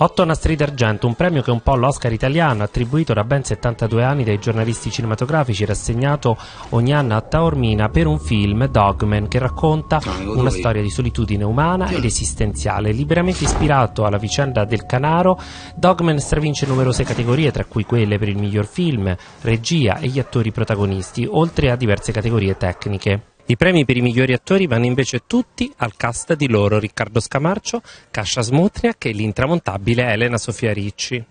Otto nastri d'argento, un premio che è un po' l'Oscar italiano, attribuito da ben 72 anni dai giornalisti cinematografici, rassegnato ogni anno a Taormina per un film, Dogman, che racconta una storia di solitudine umana ed esistenziale. Liberamente ispirato alla vicenda del Canaro, Dogman stravince numerose categorie, tra cui quelle per il miglior film, regia e gli attori protagonisti, oltre a diverse categorie tecniche. I premi per i migliori attori vanno invece tutti al cast di loro, Riccardo Scamarcio, Cascia Smutniak e l'intramontabile Elena Sofia Ricci.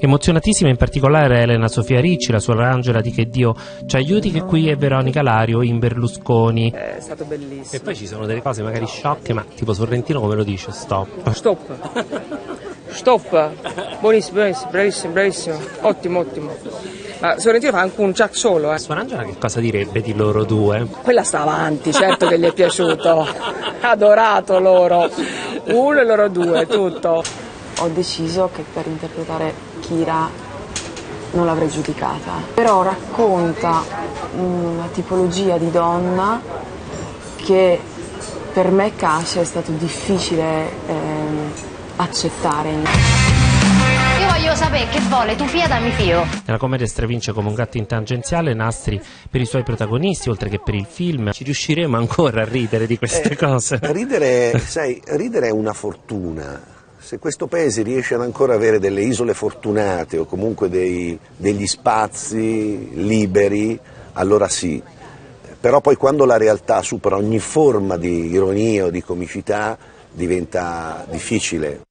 Emozionatissima in particolare Elena Sofia Ricci, la sua Angela di Che Dio ci aiuti, che qui è Veronica Lario in Berlusconi. È stato bellissimo. E poi ci sono delle cose magari sciocche, ma tipo Sorrentino come lo dice? Stop. Stop. Stop. Buonissimo, bravissimo, bravissimo, bravissimo. Ottimo, ottimo. Ma Sorrentino fa anche un Jack solo, eh. Suor Angela che cosa direbbe di loro due? Quella sta avanti, certo che gli è piaciuto. Adorato loro. Uno e loro due, tutto. Ho deciso che per interpretare Kira non l'avrei giudicata, però racconta una tipologia di donna che per me Kasia è stato difficile ehm, accettare. Io voglio sapere che vuole, tu fia dammi fio. Nella commedia stravince come un gatto in tangenziale Nastri per i suoi protagonisti, oltre che per il film. Ci riusciremo ancora a ridere di queste Eh, cose? Ridere, sai, ridere è una fortuna. Se questo paese riesce ad ancora avere delle isole fortunate o comunque dei- degli spazi liberi, allora sì. Però poi quando la realtà supera ogni forma di ironia o di comicità diventa difficile.